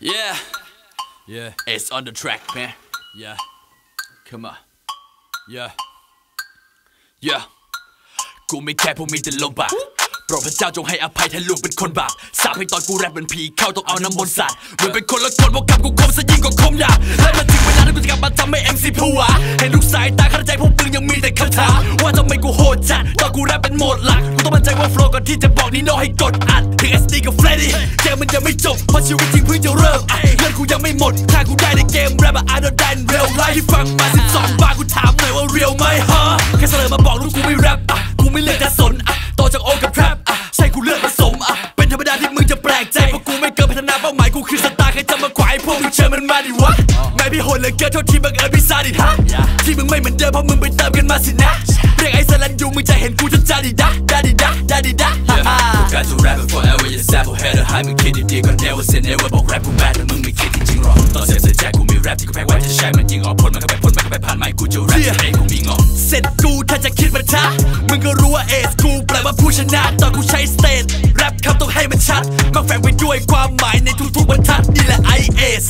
Yeah, Yeah, it's on the track, man. yeah, Come on. yeah. Yeah กูไม่แค่พวกมีแต่ลมปากโปรดพระเจ้าจงให้อภัยแทนลูกเป็นคนบาปสาปให้ตอนกูแรปเป็นผีเข้าต้องเอาน้ำมนต์สาดเหมือนเป็นคนละคนเพราะกับกูคมซะยิ่งกว่าคมดาบ จัดตอนกูแรปเป็นโหมดหลักกูต้องมั่นใจว่าโฟล์ก่อนที่จะบอกนี่โนให้กดอัดถึง SD กับเฟรดดี้เกมมันยังไม่จบเพราะชีวิตจริงเพิ่งจะเริ่มเรื่องกูยังไม่หมดถ้ากูได้ในเกมแรปอะอาร์ดอดันเรียลไลฟ์ที่ฟังมา12บาร์กูถามหน่อยว่าเรียลไหมฮะแค่เสนอมาบอก คือสตาร์ใครจะมาขวายพวกมึงเชิญมันมาดิวะไม่พี่โหดเหลยเกินเท่าที่บังเอิญพิซาดิฮะที่มึงไม่เหมือนเดิมเพราะมึงไปเติมกันมาสินะ เรียกไอ้สลันยูมึงจะเห็นกูจะจาดิดะดาดิดะดาดิดะฮ่าฮ่าการจะ rap it forever อย่าแซบเพราะ hater ให้มึงคิดดีๆก็ never say never บอก rap กูแบดแต่มึงไม่คิดจริงๆหรอกตอนเสียบใส่แจ็คกูมี rap ที่กูแพ็กไว้จะใช้มันยิงออกพ่นมันก็ไปพ่นมันก็ไปผ่านไมค์กูจะ rap เองกูมีงอเสร็จกูถ้าจะคิดมาท้ามึงก็รู้ว่าเอสกูแปลว่าผู้ชนะตอนกูใช้สเตจแรป คำต้องให้มันชัดมาแฝงไปด้วยความหมายในทุกๆบรรทัดนี่แหละ IS